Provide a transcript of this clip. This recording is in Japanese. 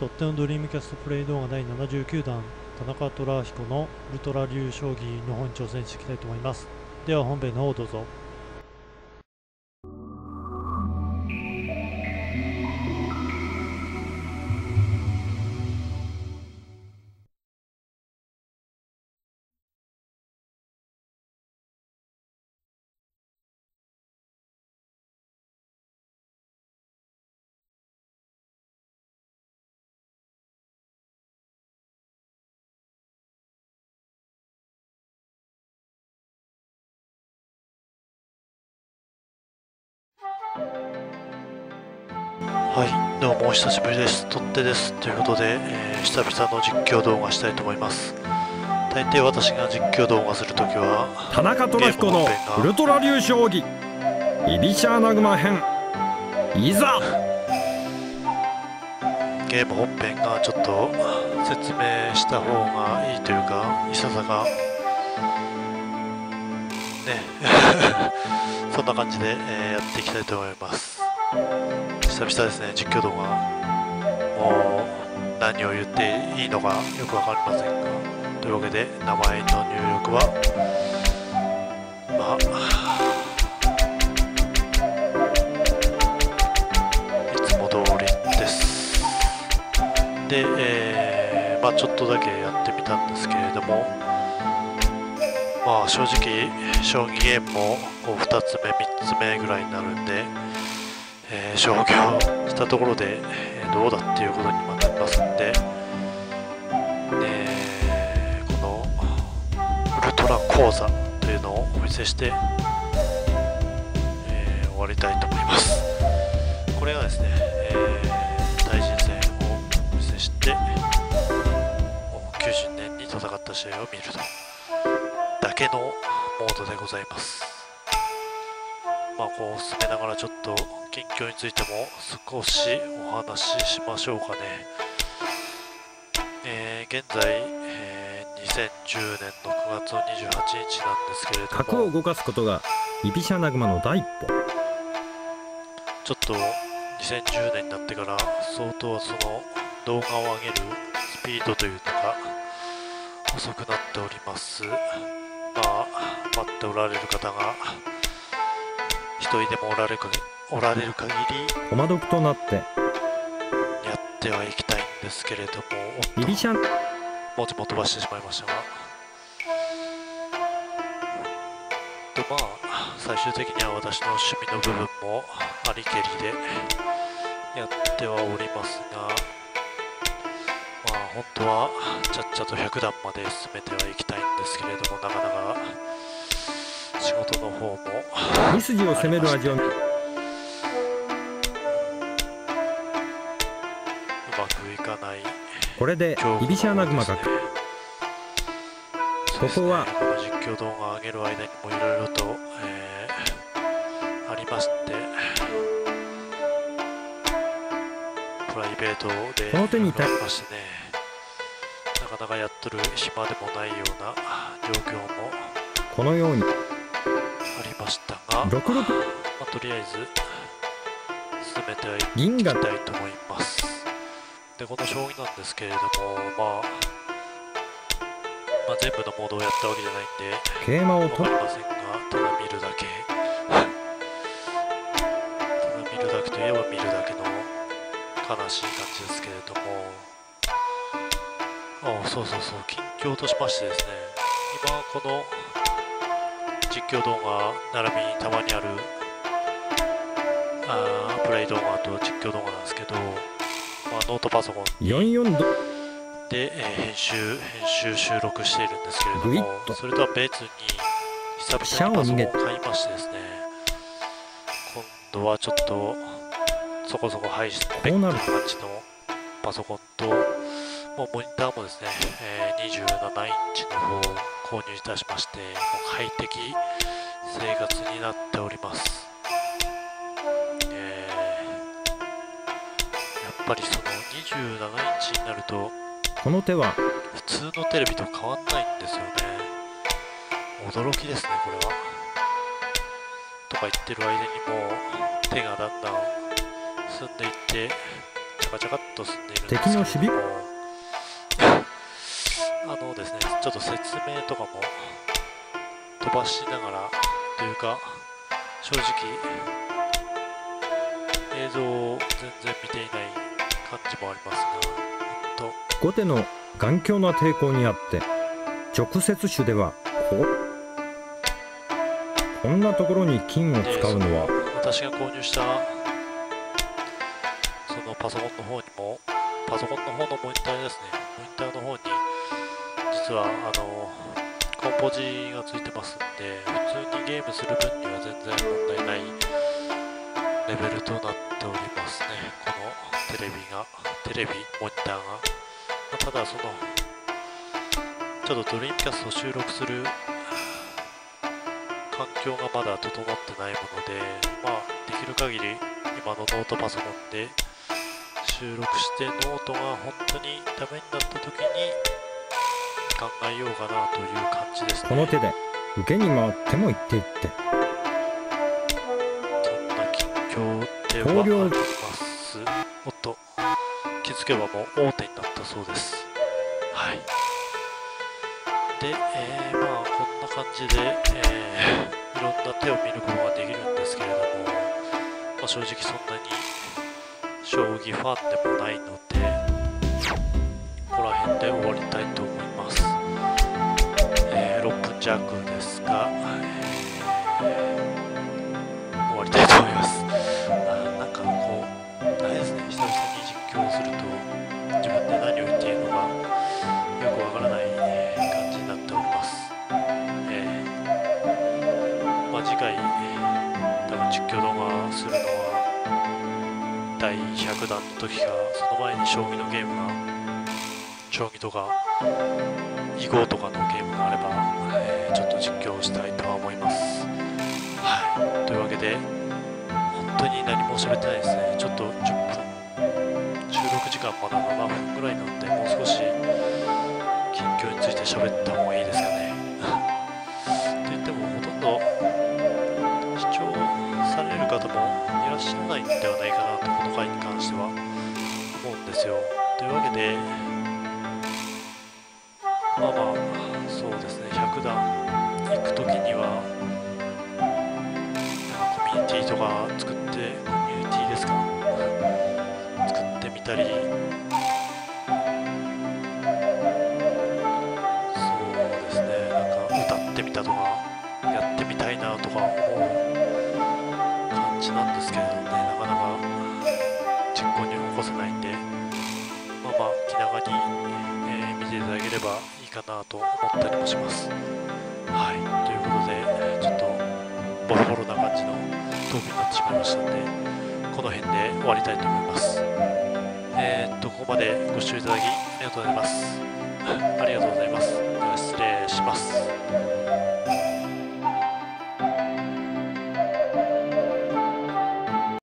とってのドリームキャストプレイ動画第79弾田中虎彦のウルトラ流将棋の方に挑戦していきたいと思います。では本編の方どうぞ。はいどうもお久しぶりです。とってです。ということで、えー、久々の実況動画したいと思います。大抵私が実況動画するときは田中虎彦のウルトラ流将棋。イビシャーナグマ編。いざ！ゲーム本編がちょっと説明した方がいいというかいささかね。そんな感じで、えー、やっていきたいと思います。久々ですね実況動画。もう何を言っていいのかよく分かりませんが。というわけで名前の入力はまあいつも通りです。で、えー、まあちょっとだけやってみたんですけれどもまあ正直将棋ゲームもこう2つ目3つ目ぐらいになるんでえー、消去したところで、どうだっていうことになりますんで、え、このウルトラ講座というのをお見せして、え終わりたいと思います。これがですね、えー大臣戦をお見せして90年に戦った試合を見ると。けのモードでございます。まあこう進めながらちょっと近況についても少しお話ししましょうかね、えー、現在、えー、2010年の9月の28日なんですけれども。核を動かすことがイビシャナグマの第一歩。ちょっと2010年になってから相当その動画を上げるスピードというのが遅くなっておりますまあ待っておられる方が一人でもおられるかおられる限りおまどくとなって。やってはいきたいんですけれどもイビシャ。ン文字も飛ばしてしまいましたが。とまあ最終的には私の趣味の部分もありけりでやってはおりますがまあ本当はちゃっちゃと100段まで進めてはいきたいんですけれどもなかなか仕事の方も。2筋を攻める味をこれでイビシャナグマが、ここはこの実況動画を上げる間にもいろいろと、えー、ありましてプライベートでこの手に対ましてね。なかなかやっとる暇でもないような状況もこのようにありましたが、6 6まあ、とりあえず進めてはいきたいと思います。でこの将棋なんですけれども、まあ、まあ、全部のモードをやったわけじゃないんで桂馬を取りませんがただ見るだけ。ただ見るだけといえば見るだけの悲しい感じですけれどもあそうそうそう。近況としましてですね今この実況動画並びにたまにあるあプレイ動画と実況動画なんですけどまあ、ノートパソコン。44度。で、えー、編集編集収録しているんですけれどもそれとは別に久々にパソコンを買いましてですね今度はちょっとそこそこハイスペックな感じのパソコンともうモニターもですね、えー、27インチの方を購入いたしましてもう快適生活になっておりますえ、やっぱりその27インチになるとこの手は普通のテレビと変わんないんですよね驚きですねこれはとか言ってる間にも手がだんだん進んでいってちャカチャカっと進んでいるんですけど敵ののですねちょっと説明とかも飛ばしながらというか正直映像を全然見ていない感じもありますが本後手の頑強な抵抗にあって直接手ではここんなところに金を当使うのは？私が購入したそのパソコンの方にもパソコンの方のモニターですね。モニターの方に実はあのコンポジがついてますんで普通にゲームする分には全然問題ないレベルとなっておりますね。このテレビがテレビモニターが、まあただそのちょっとドリームキャストを収録する環境がまだ整ってないものでまあできる限り今のノートパソコンで収録してノートが本当にダメになった時に考えようかなという感じですね。この手で受けに回っても行っていって。そんな近況ではあります。おっと気づけばもう大手になったそうです。はい。で、えーまあこんな感じで、えーいろんな手を見ることができるんですけれども、まあ、正直そんなに将棋ファンでもないのでここら辺で終わりたいと思います、えー6分弱ですが、えー終わりたいと思います。あなんかこうあれですね。久々に実況すると自分で何を言っているのかよくわからないえー感じになっております。えーまあ次回えー多分実況動画するのは第100弾の時かその前に将棋のゲームが将棋とか囲碁とかのゲームがあれば、えーちょっと実況したいとは思います。はい。というわけで本当に何も喋ってないですね。ちょっと10分収録時間まだ7分ぐらいなのでもう少し近況について喋った方がいいですかね。と言ってもほとんど視聴される方もいらっしゃらないんではないかなとこの回に関しては思うんですよ。というわけでティとか作ってコミュニティですか？作ってみたり。そうですね。なんか歌ってみたとかやってみたいなとか思う感じなんですけれどね。なかなか実行に起こせないんで。まあまあ気長に、えー見ていただければいいかなと思ったりもします。はい。ということで、えーちょっとボロボロな感じのトークになってしまいましたのでこの辺で終わりたいと思います。えーっとここまでご視聴いただきありがとうございます。ありがとうございます。では失礼します。